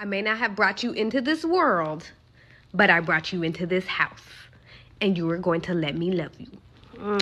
I may not have brought you into this world, but I brought you into this house. And you are going to let me love you.